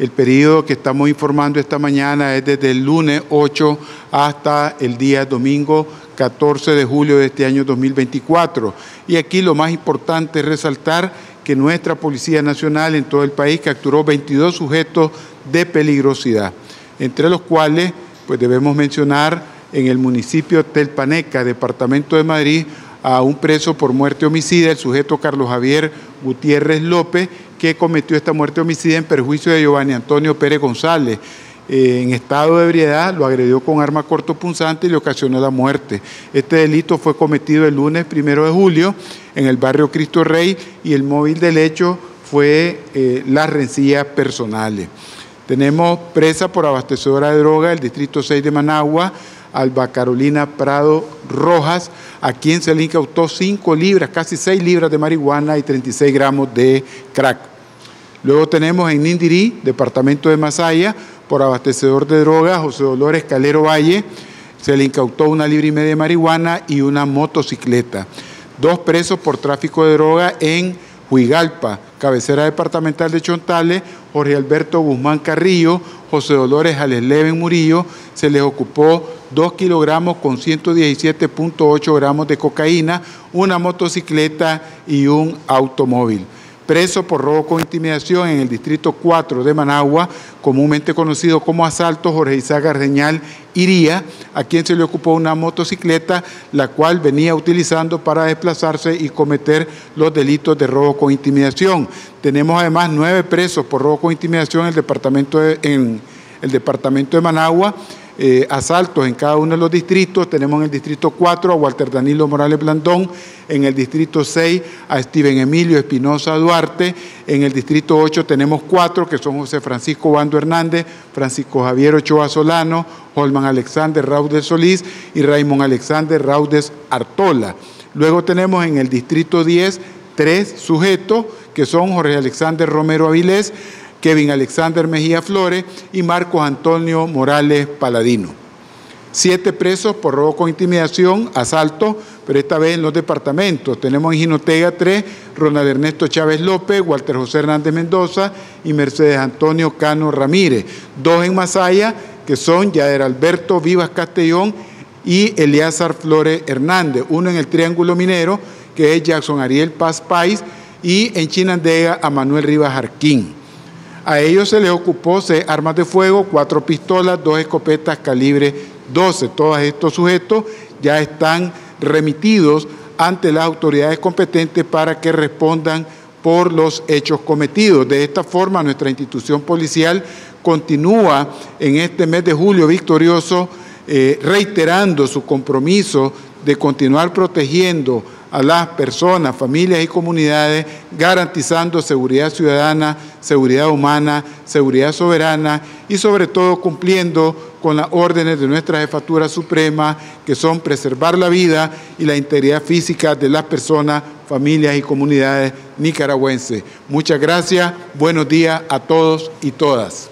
El periodo que estamos informando esta mañana es desde el lunes 8 hasta el día domingo 14 de julio de este año 2024. Y aquí lo más importante es resaltar que nuestra Policía Nacional en todo el país capturó 22 sujetos de peligrosidad, entre los cuales pues debemos mencionar en el municipio Telpaneca, departamento de Madrid, a un preso por muerte homicida, el sujeto Carlos Javier Gutiérrez López, que cometió esta muerte homicida en perjuicio de Giovanni Antonio Pérez González. Eh, en estado de ebriedad, lo agredió con arma cortopunzante y le ocasionó la muerte. Este delito fue cometido el lunes primero de julio en el barrio Cristo Rey y el móvil del hecho fue eh, las rencillas personales. Tenemos presa por abastecedora de droga el distrito 6 de Managua, Alba Carolina Prado Rojas, a quien se le incautó 5 libras, casi 6 libras de marihuana y 36 gramos de crack. Luego tenemos en Nindirí, departamento de Masaya, por abastecedor de drogas, José Dolores Calero Valle, se le incautó una libra y media de marihuana y una motocicleta. Dos presos por tráfico de droga en Huigalpa, cabecera departamental de Chontales, Jorge Alberto Guzmán Carrillo, José Dolores Leven Murillo, se les ocupó 2 kilogramos con 117.8 gramos de cocaína, una motocicleta y un automóvil preso por robo con intimidación en el distrito 4 de Managua, comúnmente conocido como asalto, Jorge Isaac Gardeñal Iría, a quien se le ocupó una motocicleta, la cual venía utilizando para desplazarse y cometer los delitos de robo con intimidación. Tenemos además nueve presos por robo con intimidación en el departamento en el departamento de Managua eh, asaltos en cada uno de los distritos. Tenemos en el distrito 4 a Walter Danilo Morales Blandón, en el distrito 6 a Steven Emilio Espinosa Duarte, en el distrito 8 tenemos cuatro que son José Francisco Bando Hernández, Francisco Javier Ochoa Solano, Holman Alexander Raudes Solís y Raymond Alexander Raudes Artola. Luego tenemos en el distrito 10 tres sujetos que son Jorge Alexander Romero Avilés, Kevin Alexander Mejía Flores y Marcos Antonio Morales Paladino. Siete presos por robo con intimidación, asalto, pero esta vez en los departamentos. Tenemos en Ginotega tres, Ronald Ernesto Chávez López, Walter José Hernández Mendoza y Mercedes Antonio Cano Ramírez. Dos en Masaya, que son Yader Alberto Vivas Castellón y Eliazar Flores Hernández. Uno en el Triángulo Minero, que es Jackson Ariel Paz Pais, y en Chinandega a Manuel Rivas Jarquín. A ellos se les ocupó seis armas de fuego, cuatro pistolas, dos escopetas calibre 12. Todos estos sujetos ya están remitidos ante las autoridades competentes para que respondan por los hechos cometidos. De esta forma, nuestra institución policial continúa en este mes de julio victorioso, eh, reiterando su compromiso de continuar protegiendo a las personas, familias y comunidades, garantizando seguridad ciudadana, seguridad humana, seguridad soberana y sobre todo cumpliendo con las órdenes de nuestra jefatura suprema, que son preservar la vida y la integridad física de las personas, familias y comunidades nicaragüenses. Muchas gracias, buenos días a todos y todas.